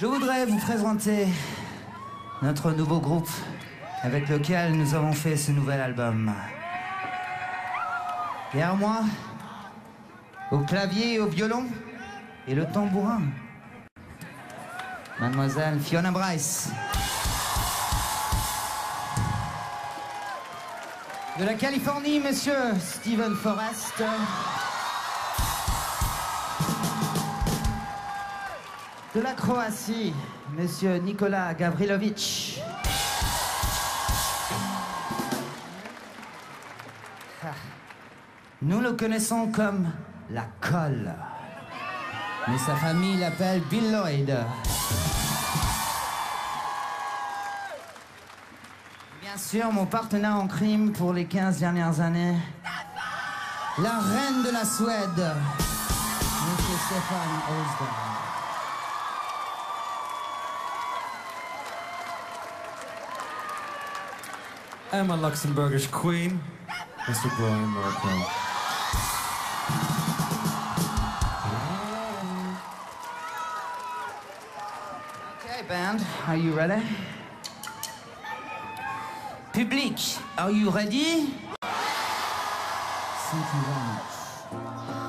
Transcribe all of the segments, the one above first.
Je voudrais vous présenter notre nouveau groupe avec lequel nous avons fait ce nouvel album. Derrière moi, au clavier et au violon et le tambourin, Mademoiselle Fiona Bryce. De la Californie, Monsieur Steven Forrest. De la Croatie, Monsieur Nikola Gavrilovic. Nous le connaissons comme la colle. Mais sa famille l'appelle Bill Lloyd. Bien sûr, mon partenaire en crime pour les 15 dernières années. La reine de la Suède. Monsieur Stéphane Osborne. Emma Luxembourgish Queen, Mr. Brian Markle. Okay, band, are you ready? Public, are you ready? Thank you very much.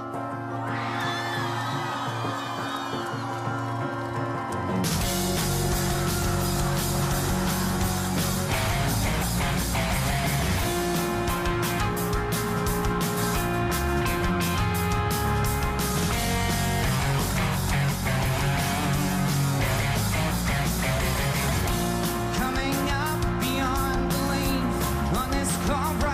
all right.